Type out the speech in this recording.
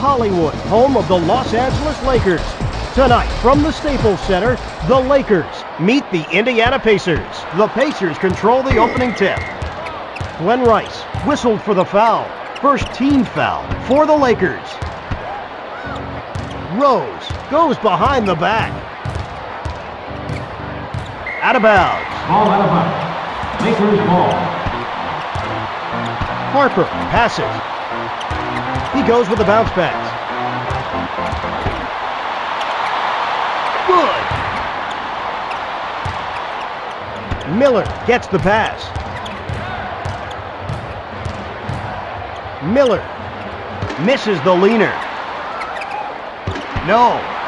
Hollywood, home of the Los Angeles Lakers. Tonight, from the Staples Center, the Lakers meet the Indiana Pacers. The Pacers control the opening tip. Glen Rice whistled for the foul. First team foul for the Lakers. Rose goes behind the back. Out of bounds. Ball out of bounds. Lakers ball. Harper passes. He goes with the bounce pass. Good. Miller gets the pass. Miller misses the leaner. No.